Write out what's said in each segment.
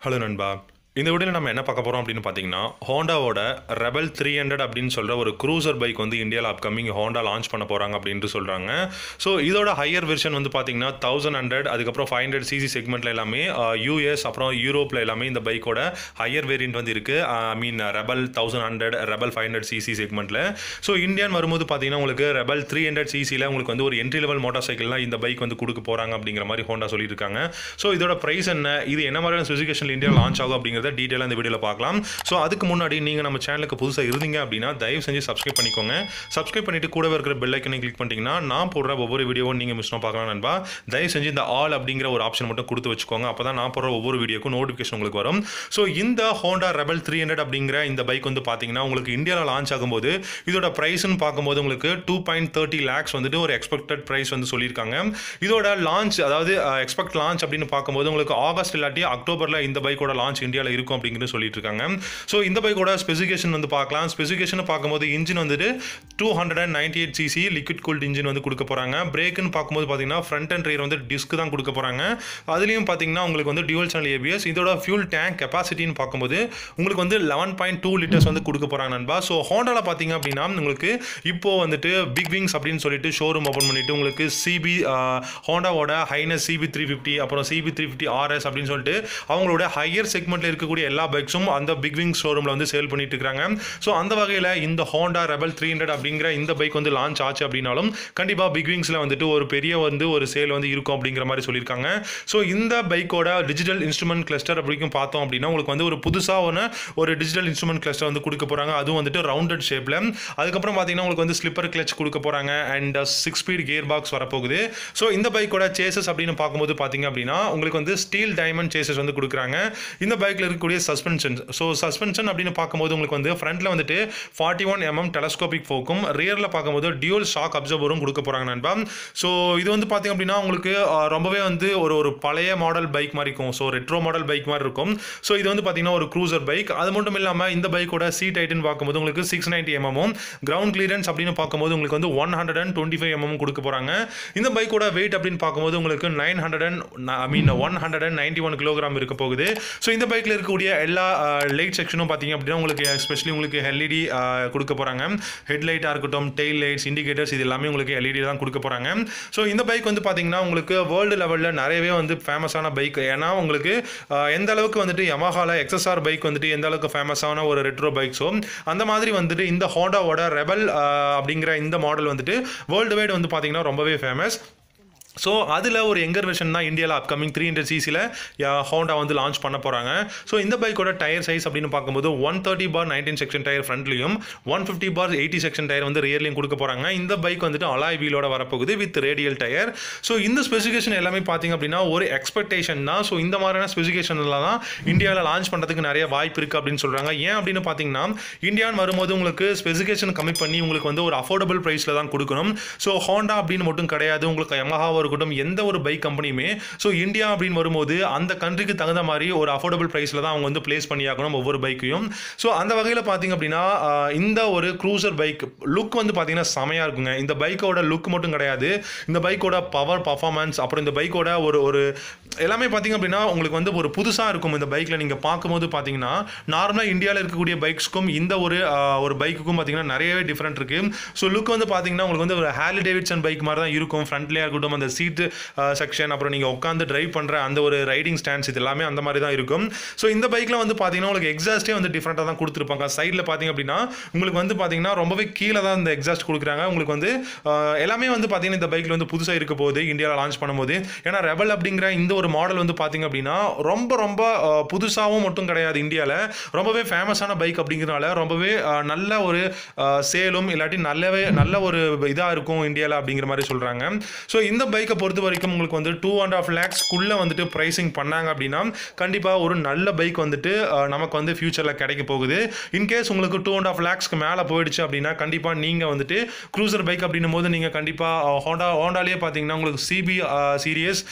Hello நண்பா இந்த வீடியோவில் நம்ம என்ன பார்க்க போகிறோம் அப்படின்னு பார்த்தீங்கன்னா ஹோண்டாவோட ரெபல் த்ரீ ஹண்ட்ரட் அப்படின்னு சொல்கிற ஒரு க்ரூசர் பைக் வந்து இந்தியாவில் அப்கமிங் ஹோண்டா லான்ச் பண்ண போகிறாங்க அப்படின்ட்டு சொல்கிறாங்க ஸோ இதோட ஹையர் வெர்ஷன் வந்து பார்த்தீங்கன்னா தௌசண்ட் ஹண்ட்ரட் அதுக்கப்புறம் ஃபைவ் ஹண்ட்ரட் சிசி செக்மெண்ட்டில் எல்லாமே யூஎஸ் அப்புறம் யூரோப்பில் எல்லாமே இந்த பைக்கோட ஹையர் வேரியன்ட் வந்து இருக்குது I mean rebel thousand hundred rebel five hundred cc செக்மெண்ட்டில் ஸோ இந்தியன் வரும்போது பார்த்தீங்கன்னா உங்களுக்கு ரெபல் த்ரீ ஹண்ட்ரட் சிசியில் உங்களுக்கு வந்து ஒரு என்ட்ரி லெவல் மோட்டார் சைக்கிள்லாம் இந்த பைக் வந்து கொடுக்க போகிறாங்க அப்படிங்கிற மாதிரி ஹோண்டா சொல்லியிருக்காங்க ஸோ இதோட ப்ரைஸ் என்ன? இது என்ன மாதிரியான ஸ்பெசிஃபிகேஷன் இந்தியா லான்ச் ஆகும் அப்படிங்கிறத டீட்டெயிலாக இந்த வீடியோவில் பார்க்கலாம். ஸோ அதுக்கு முன்னாடி நீங்கள் நம்ம சேனலுக்கு புதுசாக இருந்தீங்க அப்படின்னா தயவு செஞ்சு சப்ஸ்கிரைப் பண்ணிக்கோங்க. சப்ஸ்கிரைப் பண்ணிட்டு கூடவே இருக்கிற பெல் ஐக்கனை கிளிக் பண்ணிட்டீங்கன்னா நான் போடுற ஒவ்வொரு வீடியோவும் நீங்கள் மிஸ் பார்க்கலாம் நண்பா. தயவு செஞ்சு இந்த ஆல் அப்படிங்கிற ஒரு ஆப்ஷன் மட்டும் கொடுத்து வச்சுக்கோங்க. அப்போ தான் நான் போடுற ஒவ்வொரு வீடியோக்கும் நோட்டிஃபிகேஷன் உங்களுக்கு வரும். ஸோ இந்த ஹோண்டா ரெபல் த்ரீ ஹண்ட்ரட் அப்படிங்கிற இந்த பைக் வந்து பார்த்தீங்கன்னா உங்களுக்கு இந்தியாவில் லான்ச் ஆகும்போது இதோட ப்ரைஸ்னு பார்க்கும்போது உங்களுக்கு டூ பாயிண்ட் தேர்ட்டி லேக்ஸ் வந்துட்டு ஒரு எக்ஸ்பெக்டட் ப்ரைஸ் வந்து சொல்லியிருக்காங்க. இதோட லான்ச் அதாவது uh, எக்ஸ்பெக்ட் லான்ச் அப்படின்னு பார்க்கும்போது உங்களுக்கு ஆகஸ்ட் இல்லாட்டி அக்டோபரில் இந்த பைக்கோட லான்ச் இந்தியாவில் இருக்கும் அப்படிங்கிறது சொல்லிட்டு இருக்காங்க ஸோ இந்த பைக்கோட ஸ்பெசிஃபிகேஷன் வந்து பார்க்கலாம். ஸ்பெசிஃபிகேஷன் பார்க்கும்போது இன்ஜின் வந்துட்டு two hundred and ninety eight cc liquid cooled engine வந்து கொடுக்க போகிறாங்க பிரேக்குன்னு பார்க்கும்போது பார்த்தீங்கன்னா ஃப்ரண்ட் அண்ட் ரியர் வந்து டிஸ்க் தான் கொடுக்க போகிறாங்க அதுலேயும் பார்த்தீங்கன்னா உங்களுக்கு வந்து டியூல் சேனல் ஏபிஎஸ் இதோட ஃபியூல் டேங்க் கெப்பாசிட்டின்னு பார்க்கும்போது உங்களுக்கு வந்து லெவன் பாயிண்ட் டூ லிட்டர்ஸ் வந்து கொடுக்க போகிறாங்க நண்பா. ஸோ ஹோண்டாவில் பார்த்தீங்க அப்படின்னா உங்களுக்கு இப்போ வந்துட்டு பிக் விங்ஸ் அப்படின்னு சொல்லிட்டு ஷோரூம் ஓப்பன் பண்ணிட்டு உங்களுக்கு சிபி ஹோண்டாவோட ஹைனஸ் சிபி த்ரீ ஃபிஃப்டி அப்புறம் சிபி த்ரீ ஃபிஃப்டி ஆர்எஸ் அப்படின்னு சொல்லிட்டு அவங்களோட ஹையர் செக்மெண்ட்டில் இருக்கக்கூடிய எல்லா பைக்ஸும் அந்த பிக் விங் ஷோரூமில் வந்து சேல் பண்ணிட்டு இருக்காங்க ஸோ அந்த வகையில் இந்த ஹோண்டா ரெபல் த்ரீ ஹண்ட்ரட் அப்படிங்கிற இந்த பைக் வந்து லான்ச் ஆச்சு அப்படின்னாலும் கண்டிப்பாக பிக் விங்ஸில் வந்துட்டு ஒரு பெரிய வந்து ஒரு சேல் வந்து இருக்கும் அப்படிங்கிற மாதிரி சொல்லியிருக்காங்க. ஸோ இந்த பைக்கோட டிஜிட்டல் இன்ஸ்ட்ருமெண்ட் கிளஸ்டர் அப்படிக்கும் பார்த்தோம் அப்படின்னா உங்களுக்கு வந்து ஒரு புதுசாக ஒன்று ஒரு டிஜிட்டல் இன்ஸ்ட்ருமெண்ட் கிளஸ்டர் வந்து கொடுக்க போகிறாங்க அதுவும் வந்துட்டு ரவுண்டட் ஷேப்பில் அதுக்கப்புறம் பார்த்தீங்கன்னா உங்களுக்கு வந்து ஸ்லிப்பர் கிளச் கொடுக்க போகிறாங்க and six speed gear box வரப்போகுது. ஸோ இந்த பைக்கோட சேசஸ் அப்படின்னு பார்க்கும்போது பார்த்தீங்க அப்படின்னா உங்களுக்கு வந்து ஸ்டீல் டைமண்ட் சேசஸ் வந்து கொடுக்குறாங்க. இந்த பைக்கில் இருக்கக்கூடிய சஸ்பென்ஷன் ஸோ சஸ்பென்ஷன் அப்படின்னு பார்க்கும்போது உங்களுக்கு வந்து ஃப்ரண்ட்டில் வந்துட்டு ஃபார்ட்டி ஒன் எம்எம் டெலஸ்கோபிக் ஃபோக்கும் ரியரில் பார்க்கும்போது டியூல் ஷாக் அப்சர்வரும் கொடுக்க போகிறாங்க நண்பா. ஸோ இது வந்து பார்த்தீங்க அப்படின்னா உங்களுக்கு ரொம்பவே வந்து ஒரு ஒரு பழைய மாடல் பைக் மாதிரி இருக்கும். ஸோ ரெட்ரோ மாடல் பைக் மாதிரி இருக்கும். ஸோ இது வந்து பார்த்தீங்கன்னா ஒரு க்ரூசர் பைக் அது மட்டும் இல்லாமல் இந்த பைக்கோட சீட் ஹைட்டுன்னு பார்க்கும்போது உங்களுக்கு சிக்ஸ் நைன்டி எம்எம்மும் கிரவுண்ட் கிளியரன்ஸ் அப்படின்னு பார்க்கும்போது உங்களுக்கு வந்து one hundred and twenty five mm கொடுக்க போகிறாங்க இந்த பைக்கோட வெயிட் அப்படின்னு பார்க்கும்போது உங்களுக்கு nine hundred and I mean one hundred and ninety one kilogram இருக்க போகுது. ஸோ இந்த பைக்கில் இருக்கக்கூடிய எல்லா லைட் செக்ஷனும் பார்த்தீங்க அப்படின்னா உங்களுக்கு எஸ்பெஷலி உங்களுக்கு எல்இடி கொடுக்க போகிறாங்க ஹெட்லைட்டாக இருக்கட்டும் டெய்ல் லைட்ஸ் இண்டிகேட்டர்ஸ் இது எல்லாமே உங்களுக்கு எல்இடி தான் கொடுக்க போகிறாங்க ஸோ இந்த பைக் வந்து பார்த்தீங்கன்னா உங்களுக்கு வேர்ல்டு லெவலில் நிறையவே வந்து ஃபேமஸான பைக் ஏன்னா உங்களுக்கு எந்த அளவுக்கு வந்துட்டு யமஹால எக்ஸ்எஸ்ஆர் பைக் வந்துட்டு எந்த அளவுக்கு ஃபேமஸான ஒரு ரெட்ரோ பைக்ஸோ அந்த மாதிரி வந்துட்டு இந்த ஹோண்டாவோட ரெபல் அப்படிங்கிற இந்த மாடல் வந்துட்டு வேர்ல்டு வைடு வந்து பார்த்தீங்கன்னா ரொம்பவே ஃபேமஸ் ஸோ அதில் ஒரு எங்கர் வெர்ஷன் தான் இந்தியாவில் அப்கமிங் த்ரீ ஹண்ட்ரட் சிசியில் ஹோண்டா வந்து லான்ச் பண்ண போகிறாங்க ஸோ இந்த பைக்கோட டயர் சைஸ் அப்படின்னு பார்க்கும்போது one thirty bar nineteen section tyre ஃப்ரண்ட்லையும் one fifty bar eighty section tyre வந்து ரியர்லையும் கொடுக்க போகிறாங்க இந்த பைக் வந்துட்டு அலாய் வீலோட வரப்போகுது வித் ரேடியல் டயர் ஸோ இந்த ஸ்பெசிஃபிகேஷன் எல்லாமே பார்த்தீங்க அப்படின்னா ஒரு எக்ஸ்பெக்டேஷன் தான். ஸோ இந்த மாதிரியான ஸ்பெசிஃபிகேஷனில் தான் இந்தியாவில் லான்ச் பண்ணுறதுக்கு நிறைய வாய்ப்பு இருக்குது அப்படின்னு சொல்கிறாங்க ஏன் அப்படின்னு பார்த்தீங்கன்னா இந்தியான்னு வரும்போது உங்களுக்கு ஸ்பெசிஃபிகேஷன் கம்மி பண்ணி உங்களுக்கு வந்து ஒரு அஃபோர்டபுள் ப்ரைஸில் தான் கொடுக்கணும். ஸோ ஹோண்டா அப்படின்னு மட்டும் கிடையாது. உங்களுக்கு யமஹாவாக இருக்கட்டும் எந்த ஒரு பைக் கம்பெனியுமே ஸோ இந்தியா அப்படின்னு வரும்போது அந்த கண்ட்ரிக்கு தகுந்த மாதிரி ஒரு அஃபோர்டபுள் ப்ரைஸில் தான் அவங்க வந்து பிளேஸ் பண்ணியாக்கணும் ஒவ்வொரு பைக்கையும் ஸோ அந்த வகையில் பார்த்தீங்க அப்படின்னா இந்த ஒரு க்ரூசர் பைக் லுக் வந்து பார்த்தீங்கன்னா செமையாக இருக்குங்க. இந்த பைக்கோட லுக் மட்டும் கிடையாது. இந்த பைக்கோட பவர் பர்ஃபார்மன்ஸ் அப்புறம் இந்த பைக்கோட ஒரு ஒரு எல்லாமே பார்த்தீங்க அப்படின்னா உங்களுக்கு வந்து ஒரு புதுசாக இருக்கும் இந்த பைக்கில் நீங்கள் பார்க்கும்போது பார்த்தீங்கன்னா நார்மலாக இந்தியாவில் இருக்கக்கூடிய பைக்ஸ்க்கும் இந்த ஒரு ஒரு பைக்குக்கும் பார்த்தீங்கன்னா நிறையவே டிஃப்ரெண்ட் இருக்குது ஸோ லுக் வந்து பார்த்தீங்கன்னா உங்களுக்கு வந்து ஒரு ஹேலி டேவிட்சன் பைக் மாதிரி தான் இருக்கும். ஃப்ரண்ட்லேயே இருக்கட்டும் அந்த சீட்டு செக்ஷன் அப்புறம் நீங்கள் உட்காந்து ட்ரைவ் பண்ணுற அந்த ஒரு ரைடிங் ஸ்டாண்ட்ஸ் இது எல்லாமே அந்த மாதிரி தான் இருக்கும். ஸோ இந்த பைக்கில் வந்து பார்த்தீங்கன்னா உங்களுக்கு எக்ஸாஸ்ட்டே வந்து டிஃப்ரெண்ட்டாக தான் கொடுத்துருப்பாங்க. சைடில் பார்த்தீங்க அப்படின்னா உங்களுக்கு வந்து பார்த்தீங்கன்னா ரொம்பவே கீழே தான் இந்த எக்ஸாஸ்ட் கொடுக்குறாங்க. உங்களுக்கு வந்து எல்லாமே வந்து பார்த்தீங்கன்னா இந்த பைக்கில் வந்து புதுசாக இருக்க போது இந்தியாவில் லான்ச் பண்ணும்போது. ஏன்னா ரெபல் அப்படிங்கிற இந்த ஒரு மாடல் வந்து பார்த்தீங்க அப்படின்னா ரொம்ப ரொம்ப புதுசாகவும் மட்டும் கிடையாது இந்தியாவில் ரொம்பவே ஃபேமஸான பைக் அப்படிங்கிறனால ரொம்பவே நல்ல ஒரு சேலும் இல்லாட்டி நல்லவே நல்ல ஒரு இதாக இருக்கும் இந்தியாவில் அப்படிங்கிற மாதிரி சொல்கிறாங்க ஸோ இந்த பைக்கை பொறுத்த வரைக்கும் உங்களுக்கு வந்து டூ அண்ட் ஆஃப் லேக்ஸ்க்குள்ளே வந்துட்டு ப்ரைஸிங் பண்ணாங்க அப்படின்னா கண்டிப்பாக ஒரு நல்ல பைக் வந்துட்டு நமக்கு வந்து ஃப்யூச்சரில் கிடைக்க போகுது. இன்கேஸ் உங்களுக்கு டூ அண்ட் ஆஃப் லேக்ஸ்க்கு மேலே போயிடுச்சு அப்படின்னா கண்டிப்பாக நீங்கள் வந்துட்டு க்ரூசர் பைக் அப்படின்னும் போது நீங்கள் கண்டிப்பாக ஹோண்டா ஹோண்டாலேயே பார்த்தீங்கன்னா உங்களுக்கு சிபி சீரியஸ்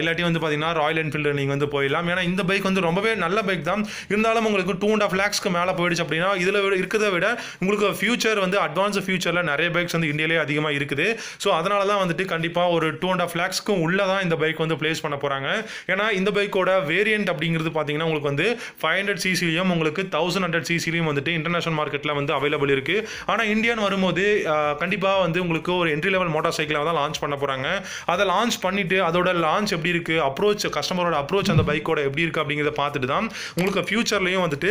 இல்லாட்டி வந்து வந்து பார்த்தீங்கன்னா ராயல் என்ஃபீல்டு நீங்கள் வந்து போயிடலாம். ஏன்னா இந்த பைக் வந்து ரொம்பவே நல்ல பைக் தான். இருந்தாலும் உங்களுக்கு டூ அண்ட் ஆஃப் லேக்ஸ்க்கு மேலே போயிடுச்சு அப்படின்னா இதில் விட இருக்கிறத விட உங்களுக்கு ஃபியூச்சர் வந்து அட்வான்ஸ் ஃபியூச்சரில் நிறைய பைக்ஸ் வந்து இந்தியாவிலே அதிகமாக இருக்குது. ஸோ அதனால தான் வந்துட்டு கண்டிப்பாக ஒரு டூ அண்ட் ஆஃப் லேக்ஸ்க்கும் உள்ளே தான் இந்த பைக் வந்து ப்ளேஸ் பண்ண போகிறாங்க ஏன்னா இந்த பைக்கோட வேரியன்ட் அப்படிங்கிறது பார்த்தீங்கன்னா உங்களுக்கு வந்து ஃபைவ் ஹண்ட்ரட் சிசிலையும் உங்களுக்கு தௌசண்ட் ஹண்ட்ரட் சிசிலையும் வந்துட்டு இன்டர்நேஷனல் மார்க்கெட்டில் வந்து அவைலபிள் இருக்குது ஆனால் இந்தியான்னு வரும்போது கண்டிப்பாக வந்து உங்களுக்கு ஒரு என்ட்ரி லெவல் மோட்டார் சைக்கிளாக தான் லான்ச் பண்ண போகிறாங்க அதை லான்ச் பண்ணிவிட்டு அதோட லான்ச் எப்படி இருக்குது அப்ரோச் கஸ்டமரோட அப்ரோச் அந்த பைக்கோட எப்படி இருக்குது அப்படிங்கிறத பார்த்துட்டு தான் உங்களுக்கு ஃபியூச்சர்லேயும் வந்துட்டு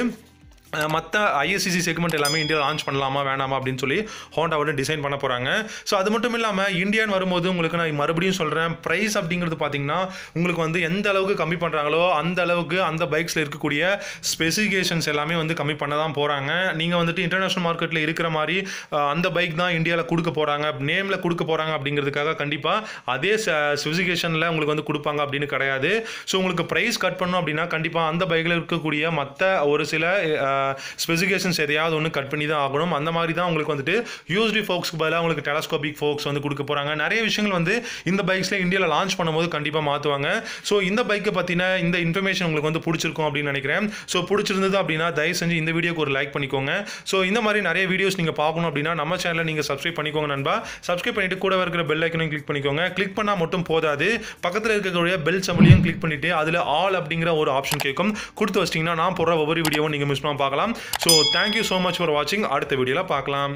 மற்ற ஐஎஸ்சிசி செக்மெண்ட் எல்லாமே இந்தியா லான்ச் பண்ணலாமா வேணாமா அப்படின்னு சொல்லி ஹோண்டாவோட டிசைன் பண்ண போகிறாங்க ஸோ அது மட்டும் இல்லாமல் இந்தியான்னு வரும்போது உங்களுக்கு நான் மறுபடியும் சொல்கிறேன் ப்ரைஸ் அப்படிங்கிறது பார்த்தீங்கன்னா உங்களுக்கு வந்து எந்த அளவுக்கு கம்மி பண்ணுறாங்களோ அந்த அளவுக்கு அந்த பைக்ஸில் இருக்கக்கூடிய ஸ்பெசிஃபிகேஷன்ஸ் எல்லாமே வந்து கம்மி பண்ண தான் போகிறாங்க நீங்கள் வந்துட்டு இன்டர்நேஷ்னல் மார்க்கெட்டில் இருக்கிற மாதிரி அந்த பைக் தான் இந்தியாவில் கொடுக்க போகிறாங்க நேமில் கொடுக்க போகிறாங்க அப்படிங்கிறதுக்காக கண்டிப்பாக அதே ஸ்பெசிஃபிகேஷனில் உங்களுக்கு வந்து கொடுப்பாங்க அப்படின்னு கிடையாது. ஸோ உங்களுக்கு ப்ரைஸ் கட் பண்ணோம் அப்படின்னா கண்டிப்பாக அந்த பைக்கில் இருக்கக்கூடிய மற்ற ஒரு சில ஸ்பெசிஃபிகேஷன்ஸ் எதையாவது ஒன்று கட் பண்ணி தான் ஆகணும். அந்த மாதிரி தான் உங்களுக்கு வந்துட்டு யூஸ்டி ஃபோக்ஸ்க்கு பதிலாக உங்களுக்கு டெலஸ்கோபிக் ஃபோக்ஸ் வந்து கொடுக்க போகிறாங்க நிறைய விஷயங்கள் வந்து இந்த பைக்ஸில் இந்தியாவில் லான்ச் பண்ணும்போது கண்டிப்பாக மாற்றுவாங்க ஸோ இந்த பைக்கை பற்றின இந்த இன்ஃபர்மேஷன் உங்களுக்கு வந்து பிடிச்சிருக்கும் அப்படின்னு நினைக்கிறேன். ஸோ பிடிச்சிருந்தது அப்படின்னா தயவு செஞ்சு இந்த வீடியோக்கு ஒரு லைக் பண்ணிக்கோங்க. ஸோ இந்த மாதிரி நிறைய வீடியோஸ் நீங்கள் பார்க்கணும் அப்படின்னா நம்ம சேனலில் நீங்கள் சப்ஸ்கிரைப் பண்ணிக்கோங்க நண்பா. சப்ஸ்கிரைப் பண்ணிட்டு கூட இருக்கிற பெல் ஐக்கனையும் கிளிக் பண்ணிக்கோங்க. கிளிக் பண்ணால் மட்டும் போதாது. பக்கத்தில் இருக்கக்கூடிய பெல் சம்பளியும் கிளிக் பண்ணிட்டு அதில் ஆல் அப்படிங்கிற ஒரு ஆப்ஷன் கேட்கும் கொடுத்து வச்சிட்டிங்கன்னா நான் போடுற ஒவ்வொரு வீடியோவும் நீங்கள் மிஸ் பண்ணாம பார்க்கலாம். So thank you so much for வாட்சிங் அடுத்த வீடியோவில் பார்க்கலாம்.